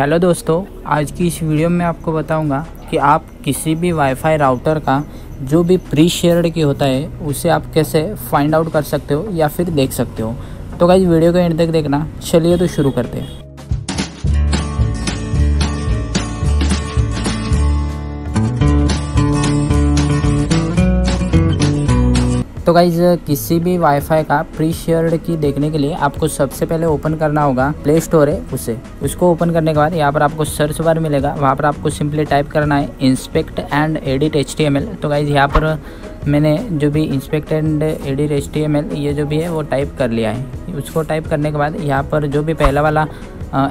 Hello दोस्तों, आज की इस वीडियो में आपको बताऊँगा कि आप किसी भी वाईफाई राउटर का जो भी प्री शेयर्ड की होता है, उसे आप कैसे फाइंड आउट कर सकते हो या फिर देख सकते हो। तो गाइज़ वीडियो को एंड तक देखना। चलिए तो शुरू करते हैं। तो गाइज़ किसी भी वाईफाई का प्री शेयर्ड की देखने के लिए आपको सबसे पहले ओपन करना होगा प्ले स्टोर है उसे। उसको ओपन करने के बाद यहाँ पर आपको सर्च बार मिलेगा। वहाँ पर आपको सिंपली टाइप करना है इंस्पेक्ट एंड एडिट एच तो गाइज़ यहाँ पर मैंने जो भी इंस्पेक्ट एंड एडिट एच ये जो भी है वो टाइप कर लिया है। उसको टाइप करने के बाद यहाँ पर जो भी पहला वाला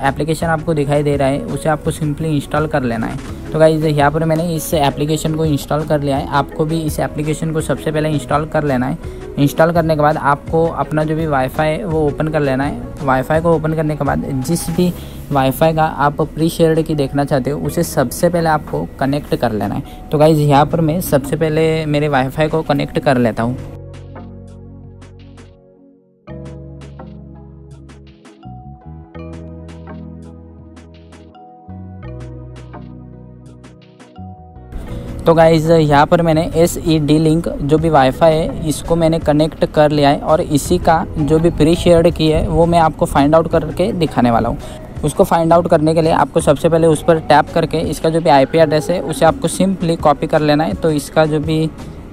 एप्लीकेशन आपको दिखाई दे रहा है, उसे आपको सिंपली इंस्टॉल कर लेना है। तो गाइज़ यहाँ पर मैंने इस एप्लीकेशन को इंस्टॉल कर लिया है। आपको भी इस एप्लीकेशन को सबसे पहले इंस्टॉल कर लेना है। इंस्टॉल करने के बाद आपको अपना जो भी वाईफाई है, वो ओपन कर लेना है। वाईफाई को ओपन करने के बाद जिस भी वाईफाई का आप प्री शेयर्ड की देखना चाहते हो, उसे सबसे पहले आपको कनेक्ट कर लेना है। तो गाइज़ यहाँ पर मैं सबसे पहले मेरे वाईफाई को कनेक्ट कर लेता हूँ। तो गाइज़ यहाँ पर मैंने एस ई डी लिंक जो भी वाईफाई है, इसको मैंने कनेक्ट कर लिया है और इसी का जो भी प्री शेयर्ड की है, वो मैं आपको फाइंड आउट करके दिखाने वाला हूँ। उसको फाइंड आउट करने के लिए आपको सबसे पहले उस पर टैप करके इसका जो भी आईपी एड्रेस है, उसे आपको सिंपली कॉपी कर लेना है। तो इसका जो भी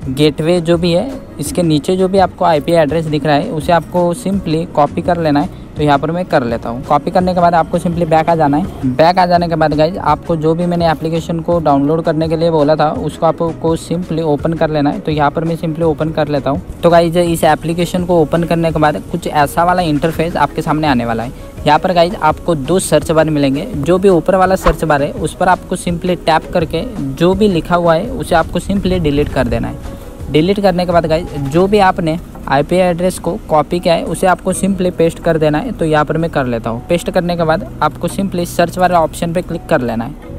गेटवे जो भी है, इसके नीचे जो भी आपको आईपी एड्रेस दिख रहा है, उसे आपको सिंपली कॉपी कर लेना है। तो यहाँ पर मैं कर लेता हूँ। कॉपी करने के बाद आपको सिंपली बैक आ जाना है। बैक आ जाने के बाद गाइज़ आपको जो भी मैंने एप्लीकेशन को डाउनलोड करने के लिए बोला था, उसको आपको सिंपली ओपन कर लेना है। तो यहाँ पर मैं सिंपली ओपन कर लेता हूँ। तो गाइज़ इस एप्लीकेशन को ओपन करने के बाद कुछ ऐसा वाला इंटरफेस आपके सामने आने वाला है। यहाँ पर गाइज़ आपको दो सर्च बार मिलेंगे। जो भी ऊपर वाला सर्च बार है, उस पर आपको सिंपली टैप करके जो भी लिखा हुआ है, उसे आपको सिंपली डिलीट कर देना है। डिलीट करने के बाद गाइज़ जो भी आपने आईपी एड्रेस को कॉपी किया है, उसे आपको सिंपली पेस्ट कर देना है तो यहाँ पर मैं कर लेता हूँ। पेस्ट करने के बाद आपको सिंपली सर्च वाले ऑप्शन पर क्लिक कर लेना है।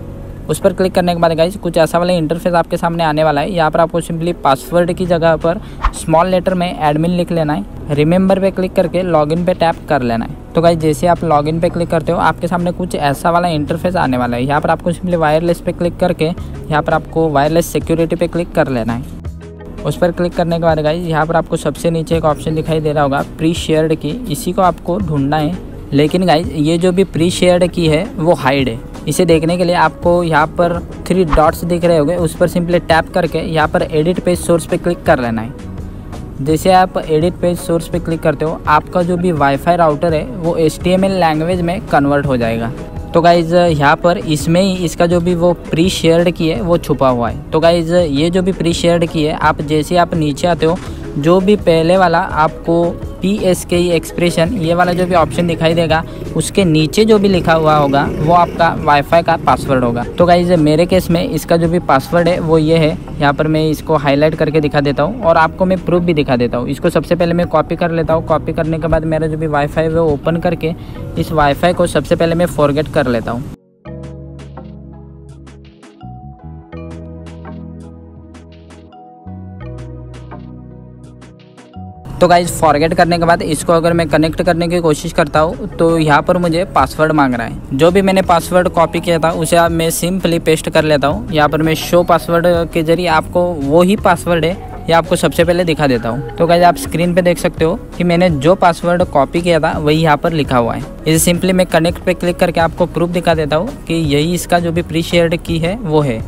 उस पर क्लिक करने के बाद गाइज़ कुछ ऐसा वाला इंटरफेस आपके सामने आने वाला है। यहाँ पर आपको सिंपली पासवर्ड की जगह पर स्मॉल लेटर में एडमिन लिख लेना है। रिमेंबर पे क्लिक करके लॉगिन पे टैप कर लेना है। तो गाइज़ जैसे आप लॉगिन पे क्लिक करते हो, आपके सामने कुछ ऐसा वाला इंटरफेस आने वाला है। यहाँ पर आपको सिंपली वायरलेस पे क्लिक करके, यहाँ पर आपको वायरलेस सिक्योरिटी पे क्लिक कर लेना है। उस पर क्लिक करने के बाद गाइज़ यहाँ पर आपको सबसे नीचे एक ऑप्शन दिखाई दे रहा होगा प्री शेयर्ड की। इसी को आपको ढूंढना है। लेकिन गाइज़ ये जो भी प्री शेयर्ड की है, वो हाइड है। इसे देखने के लिए आपको यहाँ पर थ्री डॉट्स दिख रहे होंगे। उस पर सिंपली टैप करके यहाँ पर एडिट पेज सोर्स पे क्लिक कर लेना है। जैसे आप एडिट पेज सोर्स पे क्लिक करते हो, आपका जो भी वाईफाई राउटर है, वो एच लैंग्वेज में कन्वर्ट हो जाएगा। तो गाइज़ यहाँ पर इसमें ही इसका जो भी वो प्री शेयर्ड की है, वो छुपा हुआ है। तो गाइज़ ये जो भी प्री शेयर्ड की है, आप जैसे आप नीचे आते हो, जो भी पहले वाला आपको पी एस के एक्सप्रेशन ये वाला जो भी ऑप्शन दिखाई देगा, उसके नीचे जो भी लिखा हुआ होगा, वो आपका वाईफाई का पासवर्ड होगा। तो गाइज़ मेरे केस में इसका जो भी पासवर्ड है, वो ये है। यहाँ पर मैं इसको हाईलाइट करके दिखा देता हूँ और आपको मैं प्रूफ भी दिखा देता हूँ। इसको सबसे पहले मैं कॉपी कर लेता हूँ। कॉपी करने के बाद मेरा जो भी वाईफाई है, वो ओपन करके इस वाईफाई को सबसे पहले मैं फॉरगेट कर लेता हूँ। तो गाइज़ फॉरगेट करने के बाद इसको अगर मैं कनेक्ट करने की कोशिश करता हूँ तो यहाँ पर मुझे पासवर्ड मांग रहा है। जो भी मैंने पासवर्ड कॉपी किया था, उसे आप मैं सिंपली पेस्ट कर लेता हूँ। यहाँ पर मैं शो पासवर्ड के ज़रिए आपको वो ही पासवर्ड है, ये आपको सबसे पहले दिखा देता हूँ। तो गाइज़ आप स्क्रीन पे देख सकते हो कि मैंने जो पासवर्ड कॉपी किया था, वही यहाँ पर लिखा हुआ है। इसे सिंपली मैं कनेक्ट पे क्लिक करके आपको प्रूफ दिखा देता हूँ कि यही इसका जो भी प्री की है, वो है।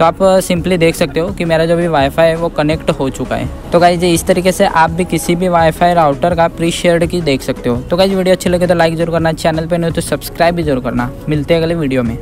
तो आप सिंपली देख सकते हो कि मेरा जो भी वाईफाई है वो कनेक्ट हो चुका है। तो गाइज़ इस तरीके से आप भी किसी भी वाईफाई राउटर का प्री शेयर की देख सकते हो। तो गाइज़ वीडियो अच्छी लगे तो लाइक ज़रूर करना चैनल पर नहीं तो सब्सक्राइब भी ज़रूर करना। मिलते हैं अगले वीडियो में।